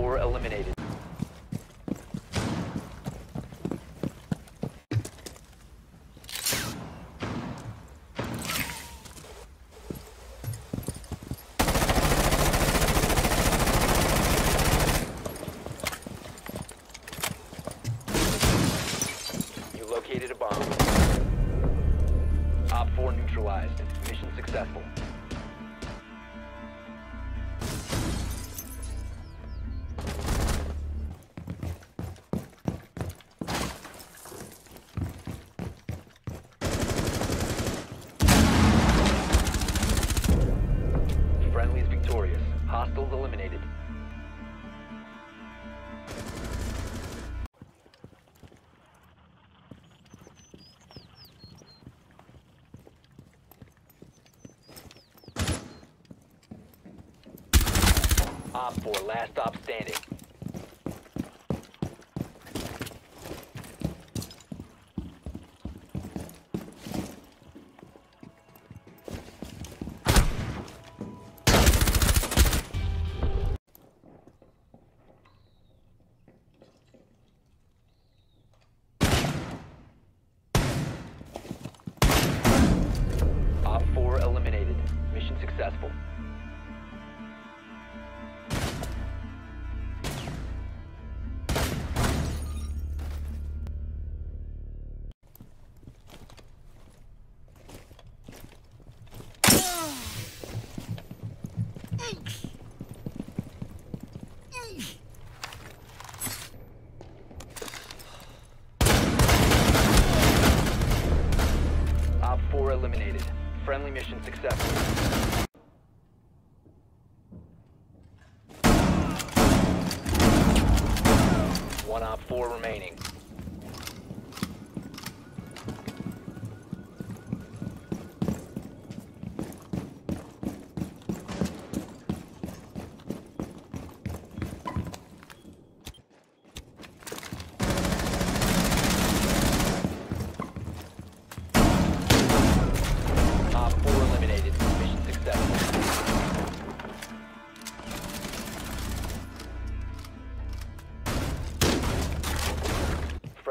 4 eliminated. Op 4, last stop standing. Op 4 eliminated. Mission successful. Friendly mission successful. One OPFOR remaining.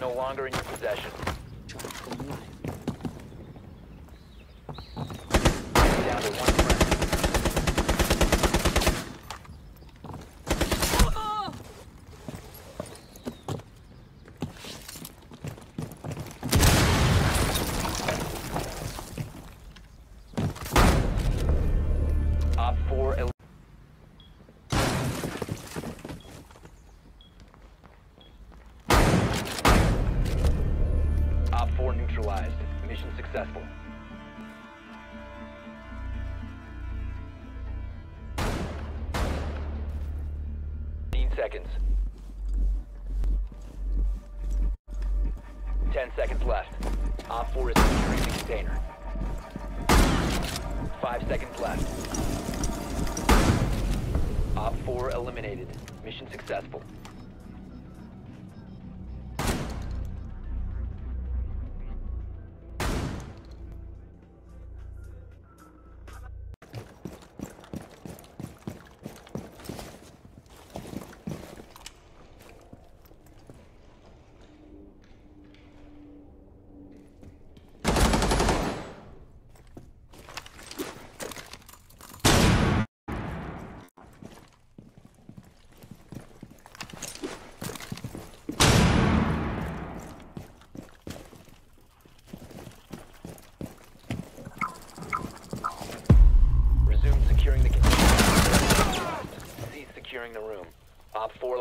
No longer in your possession. Neutralized. Mission successful. Seconds. Ten seconds left. OPFOR is securing the container. Five seconds left. Op 4 eliminated. Mission successful.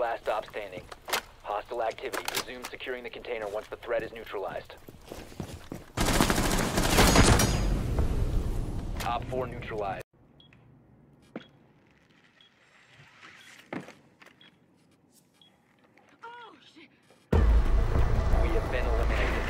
Last stop standing. Hostile activity. Resume securing the container once the threat is neutralized. OPFOR neutralized. We have been eliminated.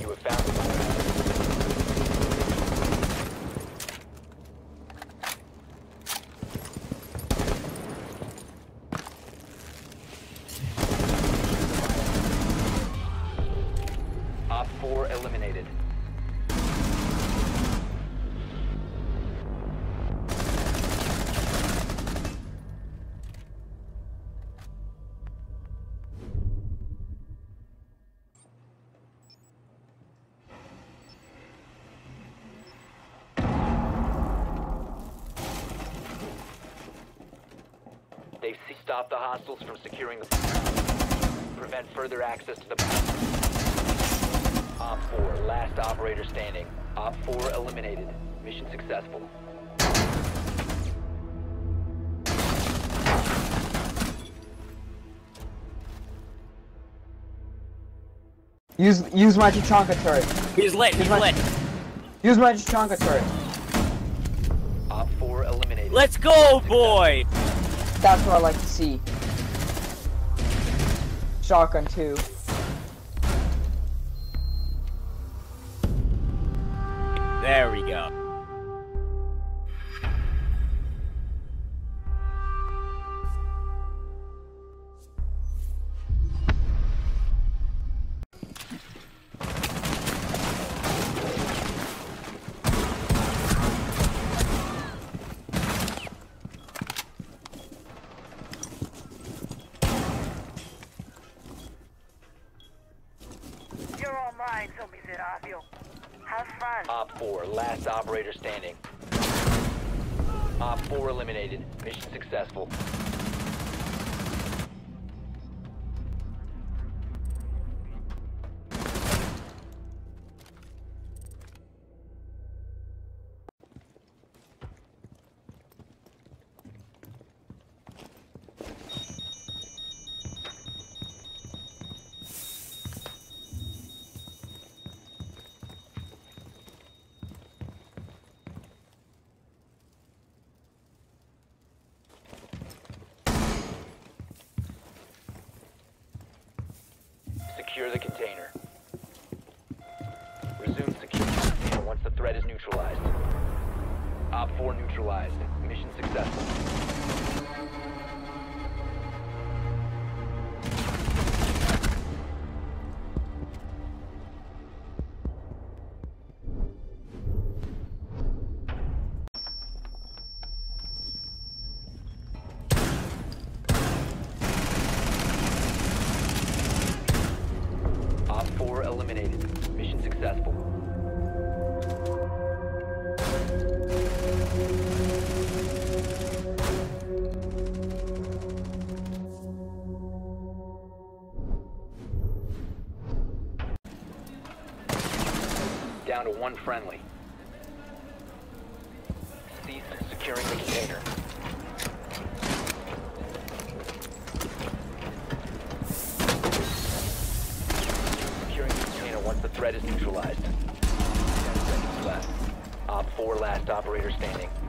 You have found the 4 eliminated. They've stopped the hostiles from securing the prevent further access to the OPFOR, Last operator standing. OPFOR eliminated. Mission successful. Use use my Tachanka turret. He's lit. Use he's my, lit. Use my Tachanka turret. Op 4 eliminated. Let's go, boy! That's what I like to see. Shotgun 2. Miserable. Have fun. OPFOR, last operator standing. Op 4 eliminated. Mission successful. Secure the container. Resume security the container once the threat is neutralized. OPFOR neutralized. Mission successful. Eliminated. Mission successful. Down to one friendly. Cease securing the container. Securing the container once the threat is neutralized. Ten seconds left. Op 4 last operator standing.